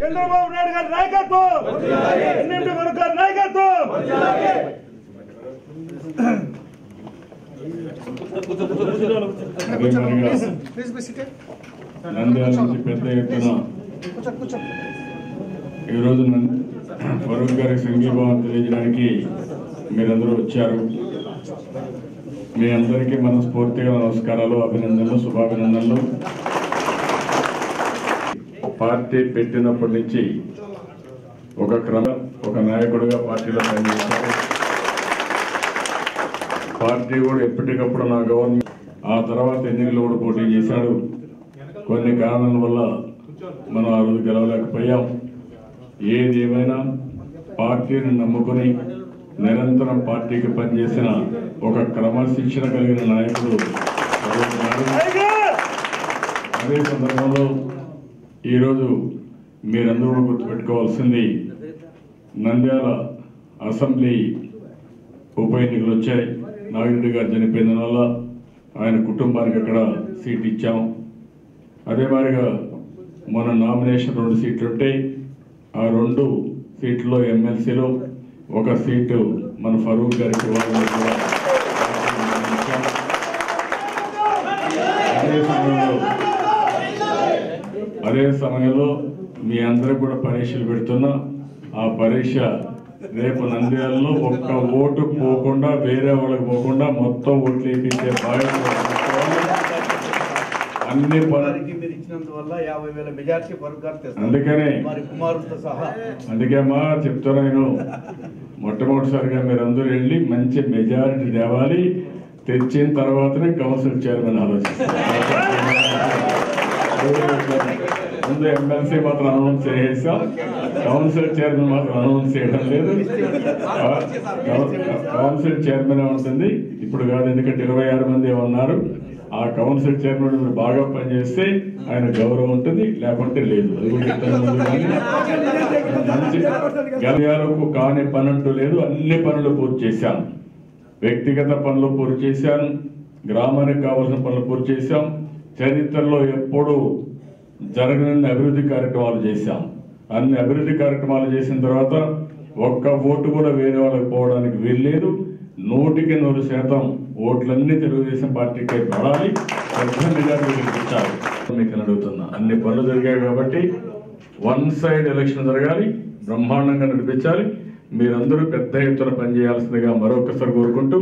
చంద్రబాబు నాయుడు గారి నాయకత్వం! ఎన్ఎండి వరకు గారి నాయకత్వం! నంద్యాల నుంచి పెద్ద ఎత్తున ఈరోజు నం- ఫరూక్ గారి సంఘీభావం తెలియజేయడానికి మీరందరూ వచ్చారు. మీ అందరికీ మనస్ఫూర్తిగా నమస్కారాలు అభినందనలు శుభాభినందనలు. పార్టీ పెట్టినప్పటి నుంచి ఒక క్రమ ఒక నాయకుడిగా పార్టీలో పనిచేశారు. పార్టీ కూడా ఎప్పటికప్పుడు నా గవర్నమెంట్ ఆ తర్వాత ఎన్నికలు కూడా పోటీ చేశాడు. కొన్ని కారణాల వల్ల మనం ఆ రోజు గెలవలేకపోయాం. ఏది ఏమైనా పార్టీని నమ్ముకొని నిరంతరం పార్టీకి పనిచేసిన ఒక క్రమశిక్షణ కలిగిన నాయకుడు. అదే సందర్భంలో ఈరోజు మీరందరూ కూడా గుర్తుపెట్టుకోవాల్సింది నంద్యాల అసెంబ్లీ ఉప ఎన్నికలు వచ్చాయి. నాగిరెడ్డి గారు చనిపోయిన వల్ల ఆయన కుటుంబానికి అక్కడ సీట్ ఇచ్చాం అదే మాదిరిగా మన నామినేషన్ రెండు సీట్లు ఉంటాయి ఆ రెండు సీట్లో ఎమ్మెల్సీలో ఒక సీటు మన ఫరూక్ గారికి ఇవ్వాలని సమయంలో మీ అందరికి కూడా పరీక్షలు పెడుతున్నా. ఆ పరీక్ష రేపు నంద్యాలలో ఒక్క ఓటు పోకుండా వేరే వాళ్ళకి పోకుండా మొత్తం ఓట్లు వేయించే బాధ్యత. అన్ని అందుకనే అందుకే అమ్మా చెప్తున్నా నేను మొట్టమొదటిసారిగా మీరందరూ వెళ్ళి మంచి మెజారిటీ తేవాలి. తెచ్చిన తర్వాతనే కౌన్సిల్ చైర్మన్ ఆలోచిస్తారు. ముందు ఎమ్మెల్సీ మాత్రం అనౌన్స్ చేసేసాం. కౌన్సిల్ చైర్మన్ మాత్రం అనౌన్స్ చేయడం లేదు. కౌన్సిల్ చైర్మన్ ఉంటుంది? ఇప్పుడు కాదు ఎందుకంటే ఇరవై ఆరు మంది ఉన్నారు. ఆ కౌన్సిల్ చైర్మన్ మీరు బాగా పనిచేస్తే ఆయన గౌరవం ఉంటుంది లేకుంటే లేదు. మంచి గలయాలకు కాని పనంటూ లేదు. అన్ని పనులు పూర్తి చేశాను వ్యక్తిగత పనులు పూర్తి చేశాను గ్రామానికి కావాల్సిన పనులు పూర్తి చేశాం. చరిత్రలో ఎప్పుడూ జరగని అభివృద్ధి కార్యక్రమాలు చేశాం. అన్ని అభివృద్ధి కార్యక్రమాలు చేసిన తర్వాత ఒక్క ఓటు కూడా వేరే వాళ్ళకి పోవడానికి వీల్లేదు. నూటికి నూరు శాతం ఓట్లన్నీ తెలుగుదేశం పార్టీకే పడాలి. పెద్ద మెజార్టీ గెలిపించాలి మీకు అడుగుతున్నా అన్ని పనులు జరిగాయి కాబట్టి వన్ సైడ్ ఎలక్షన్ జరగాలి బ్రహ్మాండంగా నడిపించాలి. మీరందరూ పెద్ద ఎత్తున పనిచేయాల్సిందిగా మరొకసారి కోరుకుంటూ